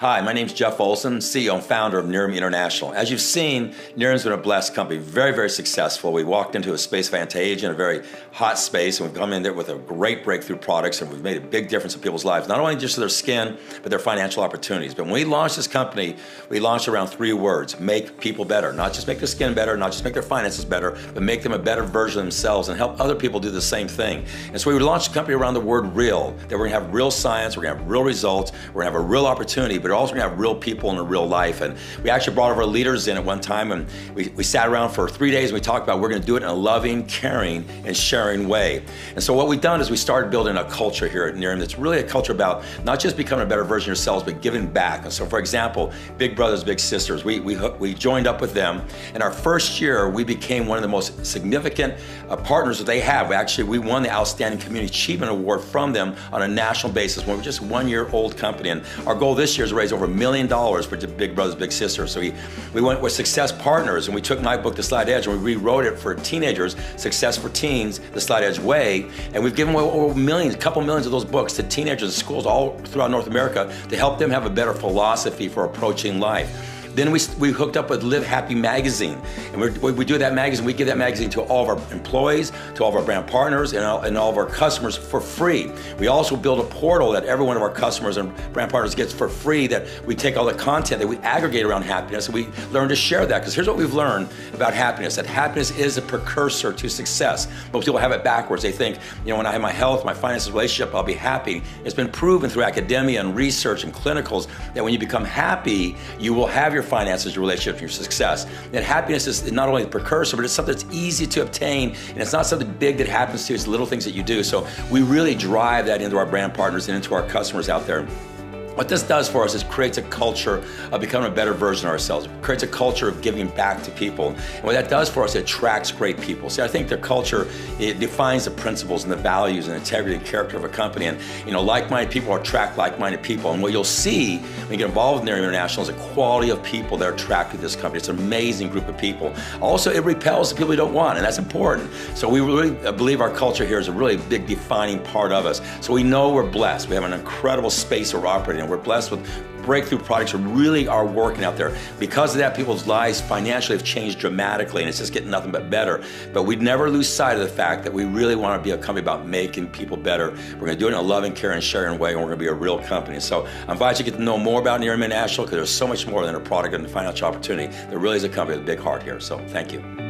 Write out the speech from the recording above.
Hi, my name is Jeff Olson, CEO and founder of Nerium International. As you've seen, Nerium's been a blessed company, very, very successful. We walked into a space of anti-aging, a very hot space, and we've come in there with a great breakthrough products, and we've made a big difference in people's lives, not only just their skin, but their financial opportunities. But when we launched this company, we launched around three words, make people better. Not just make their skin better, not just make their finances better, but make them a better version of themselves and help other people do the same thing. And so we launched the company around the word real, that we're gonna have real science, we're gonna have real results, we're gonna have a real opportunity, but also gonna have real people in a real life. And we actually brought our leaders in at one time and we, we sat around for three days and we talked about we're gonna do it in a loving, caring, and sharing way. And so what we've done is we started building a culture here at Nerium that's really a culture about not just becoming a better version of yourselves, but giving back. And so for example, Big Brothers, Big Sisters, we, we, we joined up with them. And our first year, we became one of the most significant uh, partners that they have. Actually, we won the Outstanding Community Achievement Award from them on a national basis when we were just one year old company. And our goal this year is raise over a million dollars for Big Brothers Big Sisters. So we, we went with Success Partners and we took my book, The Slight Edge, and we rewrote it for teenagers, Success for Teens, The Slight Edge Way. And we've given away over millions, a couple millions of those books to teenagers and schools all throughout North America to help them have a better philosophy for approaching life. Then we, we hooked up with Live Happy Magazine. And we we do that magazine, we give that magazine to all of our employees, to all of our brand partners, and all, and all of our customers for free. We also build a portal that every one of our customers and brand partners gets for free that we take all the content that we aggregate around happiness and we learn to share that. Because here's what we've learned about happiness that happiness is a precursor to success. Most people have it backwards. They think, you know, when I have my health, my finances, relationship, I'll be happy. It's been proven through academia and research and clinicals that when you become happy, you will have your finances, your relationship, your success. And happiness is not only the precursor, but it's something that's easy to obtain, and it's not something big that happens to you. It's little things that you do. So we really drive that into our brand partners and into our customers out there. What this does for us is creates a culture of becoming a better version of ourselves. It creates a culture of giving back to people. And what that does for us, it attracts great people. See, I think the culture, it defines the principles and the values and integrity and character of a company. And, you know, like-minded people attract like-minded people. And what you'll see when you get involved in Nerium International is a quality of people that are attracted to this company. It's an amazing group of people. Also, it repels the people you don't want, and that's important. So we really believe our culture here is a really big defining part of us. So we know we're blessed. We have an incredible space we're operating in. We're blessed with breakthrough products that really are working out there. Because of that, people's lives financially have changed dramatically and it's just getting nothing but better. But we'd never lose sight of the fact that we really want to be a company about making people better. We're going to do it in a loving, caring, sharing way and we're going to be a real company. So I invite you to get to know more about Nerium International because there's so much more than a product and a financial opportunity. There really is a company with a big heart here. So thank you.